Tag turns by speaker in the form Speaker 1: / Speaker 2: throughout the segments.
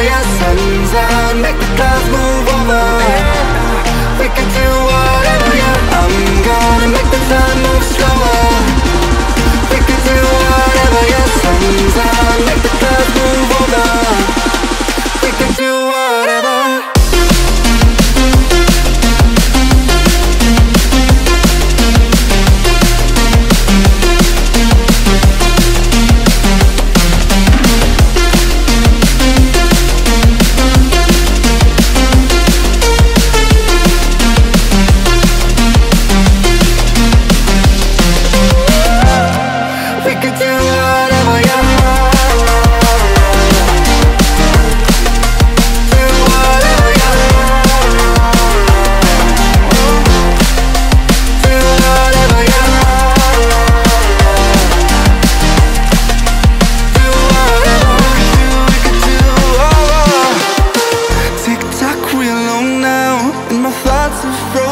Speaker 1: Make the clouds move over. We can do whatever I'm gonna make the time move slower. Whatever Make the clouds move to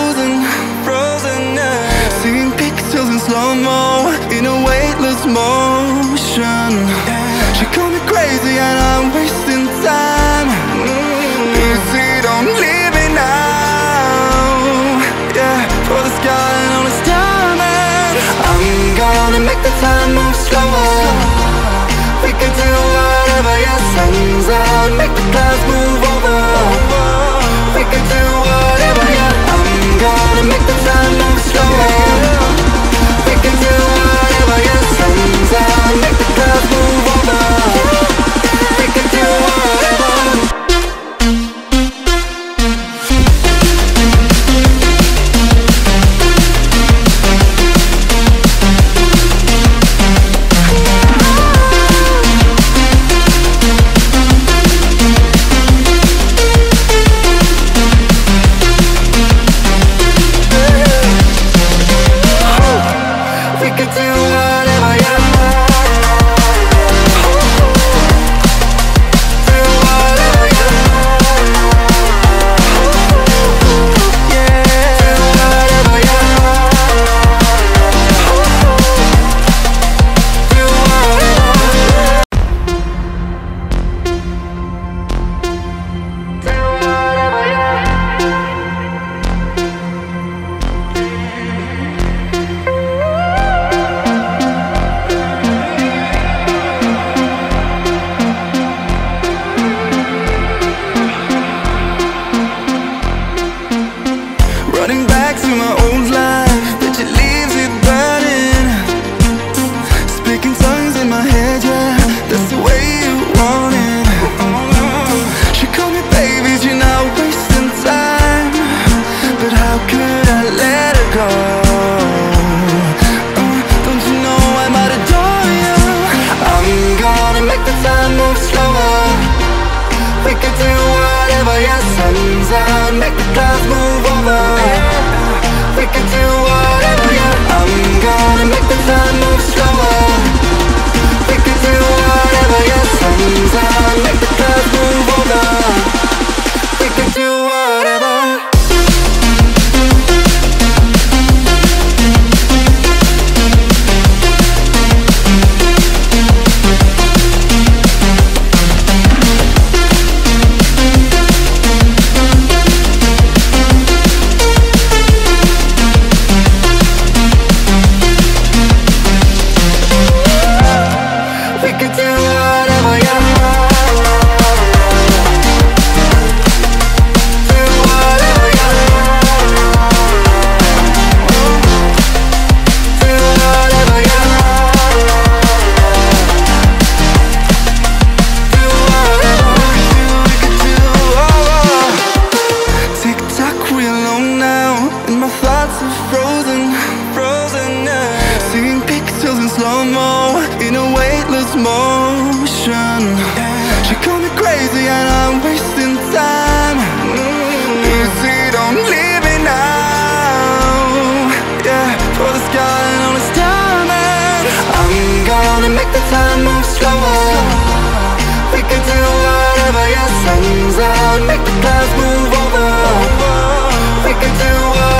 Speaker 1: We could do whatever you your sun's and Make the clouds move over, We can do whatever, yeah I'm gonna make the sun Come on, We can do whatever Make the clouds move over We can do whatever